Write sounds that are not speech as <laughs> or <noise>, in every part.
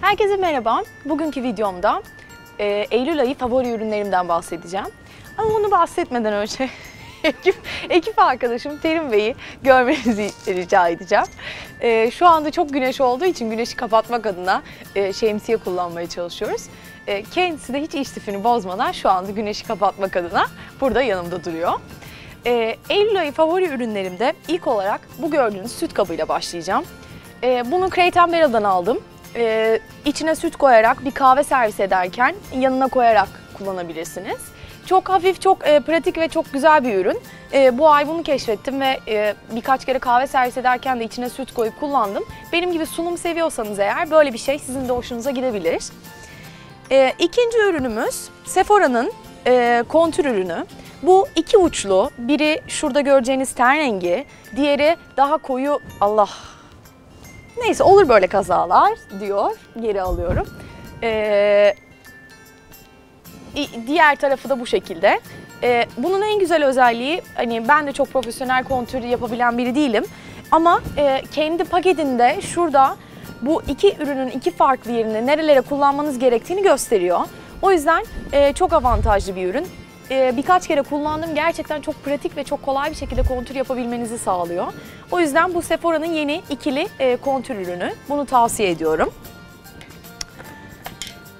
Herkese merhaba. Bugünkü videomda e, Eylül ayı favori ürünlerimden bahsedeceğim. Ama onu bahsetmeden önce <laughs> ekip, ekip arkadaşım Terim Bey'i görmenizi rica edeceğim. E, şu anda çok güneş olduğu için güneşi kapatmak adına e, şemsiye kullanmaya çalışıyoruz. E, kendisi de hiç istifini bozmadan şu anda güneşi kapatmak adına burada yanımda duruyor. E, Eylül ayı favori ürünlerimde ilk olarak bu gördüğünüz süt kabıyla başlayacağım. E, bunu Crate Barrel'dan aldım. E, içine süt koyarak bir kahve servis ederken yanına koyarak kullanabilirsiniz. Çok hafif, çok e, pratik ve çok güzel bir ürün. E, bu ay bunu keşfettim ve e, birkaç kere kahve servis ederken de içine süt koyup kullandım. Benim gibi sunum seviyorsanız eğer böyle bir şey sizin de hoşunuza gidebilir. E, ikinci ürünümüz Sephora'nın e, kontür ürünü. Bu iki uçlu, biri şurada göreceğiniz ten rengi, diğeri daha koyu, Allah Neyse olur böyle kazalar diyor. Geri alıyorum. Ee, diğer tarafı da bu şekilde. Ee, bunun en güzel özelliği hani ben de çok profesyonel kontür yapabilen biri değilim. Ama e, kendi paketinde şurada bu iki ürünün iki farklı yerini nerelere kullanmanız gerektiğini gösteriyor. O yüzden e, çok avantajlı bir ürün. E, birkaç kere kullandım. Gerçekten çok pratik ve çok kolay bir şekilde kontür yapabilmenizi sağlıyor. O yüzden bu Sephora'nın yeni ikili e, kontür ürünü. Bunu tavsiye ediyorum.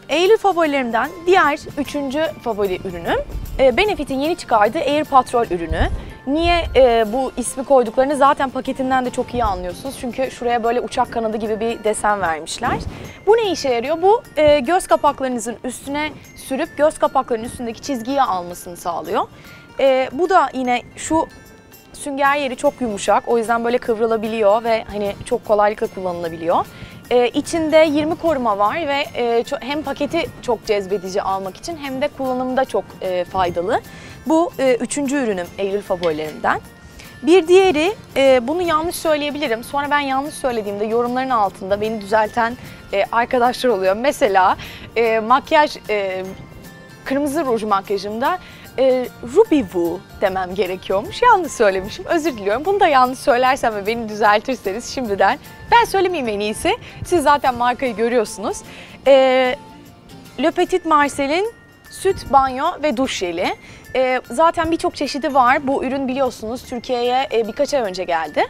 Eylül favorilerimden diğer üçüncü favori ürünüm e, Benefit'in yeni çıkardığı Air Patrol ürünü. Niye e, bu ismi koyduklarını zaten paketinden de çok iyi anlıyorsunuz. Çünkü şuraya böyle uçak kanadı gibi bir desen vermişler. Bu ne işe yarıyor? Bu e, göz kapaklarınızın üstüne sürüp göz kapaklarının üstündeki çizgiyi almasını sağlıyor. E, bu da yine şu sünger yeri çok yumuşak. O yüzden böyle kıvrılabiliyor ve hani çok kolaylıkla kullanılabiliyor. Ee, içinde 20 koruma var ve e, hem paketi çok cezbedici almak için hem de kullanımda çok e, faydalı. Bu e, üçüncü ürünüm Eylül favorilerimden. Bir diğeri, e, bunu yanlış söyleyebilirim. Sonra ben yanlış söylediğimde yorumların altında beni düzelten e, arkadaşlar oluyor. Mesela e, makyaj, e, kırmızı ruj makyajımda e, Ruby Woo demem gerekiyormuş. Yanlış söylemişim. Özür diliyorum. Bunu da yanlış söylersem ve beni düzeltirseniz şimdiden ben söylemeyeyim en iyisi. Siz zaten markayı görüyorsunuz. E, Le Petit Marcel'in süt, banyo ve duş jeli. E, zaten birçok çeşidi var. Bu ürün biliyorsunuz Türkiye'ye e, birkaç ay önce geldi.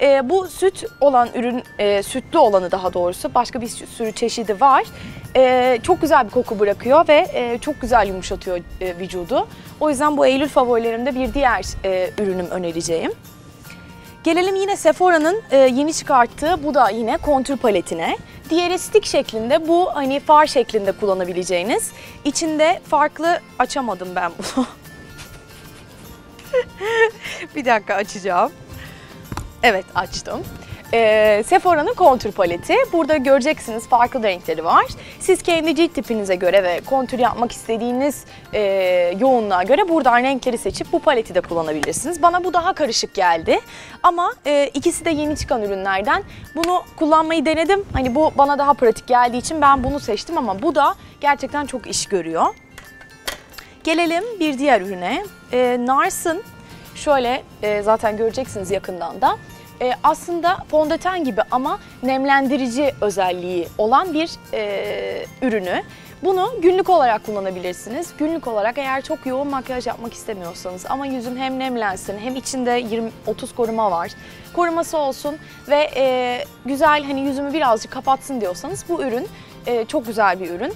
E, bu süt olan ürün, e, sütlü olanı daha doğrusu başka bir sürü çeşidi var. E, çok güzel bir koku bırakıyor ve e, çok güzel yumuşatıyor e, vücudu. O yüzden bu Eylül favorilerimde bir diğer e, ürünüm önereceğim. Gelelim yine Sephora'nın e, yeni çıkarttığı bu da yine kontür paletine. Diğeri stick şeklinde bu hani far şeklinde kullanabileceğiniz. İçinde farklı açamadım ben bunu. <laughs> <laughs> bir dakika açacağım. Evet açtım. Ee, Sephora'nın kontür paleti. Burada göreceksiniz farklı renkleri var. Siz kendi cilt tipinize göre ve kontür yapmak istediğiniz e, yoğunluğa göre buradan renkleri seçip bu paleti de kullanabilirsiniz. Bana bu daha karışık geldi. Ama e, ikisi de yeni çıkan ürünlerden. Bunu kullanmayı denedim. Hani bu bana daha pratik geldiği için ben bunu seçtim ama bu da gerçekten çok iş görüyor. Gelelim bir diğer ürüne. E, Nars'ın şöyle e, zaten göreceksiniz yakından da e, aslında fondöten gibi ama nemlendirici özelliği olan bir e, ürünü. Bunu günlük olarak kullanabilirsiniz. Günlük olarak eğer çok yoğun makyaj yapmak istemiyorsanız ama yüzüm hem nemlensin hem içinde 20-30 koruma var. Koruması olsun ve e, güzel hani yüzümü birazcık kapatsın diyorsanız bu ürün e, çok güzel bir ürün.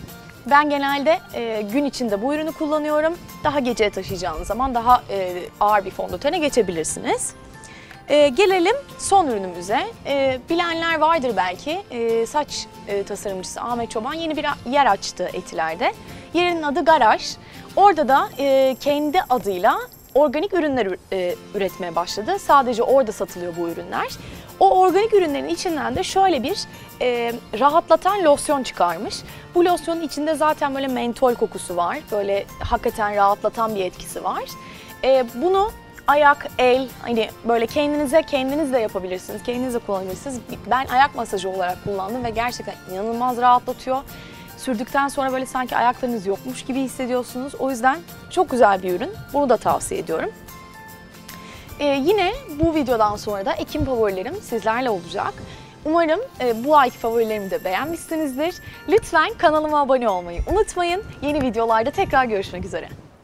Ben genelde e, gün içinde bu ürünü kullanıyorum. Daha geceye taşıyacağınız zaman daha e, ağır bir fondötene geçebilirsiniz. E, gelelim son ürünümüze. E, bilenler vardır belki. E, saç e, tasarımcısı Ahmet Çoban yeni bir yer açtı Etiler'de. Yerinin adı Garaj. Orada da e, kendi adıyla organik ürünler e, üretmeye başladı. Sadece orada satılıyor bu ürünler. O organik ürünlerin içinden de şöyle bir e, rahatlatan losyon çıkarmış. Bu losyonun içinde zaten böyle mentol kokusu var. Böyle hakikaten rahatlatan bir etkisi var. E, bunu ayak, el hani böyle kendinize kendiniz de yapabilirsiniz. Kendiniz de kullanabilirsiniz. Ben ayak masajı olarak kullandım ve gerçekten inanılmaz rahatlatıyor. Sürdükten sonra böyle sanki ayaklarınız yokmuş gibi hissediyorsunuz. O yüzden çok güzel bir ürün. Bunu da tavsiye ediyorum. Ee, yine bu videodan sonra da Ekim favorilerim sizlerle olacak. Umarım e, bu ayki favorilerimi de beğenmişsinizdir. Lütfen kanalıma abone olmayı unutmayın. Yeni videolarda tekrar görüşmek üzere.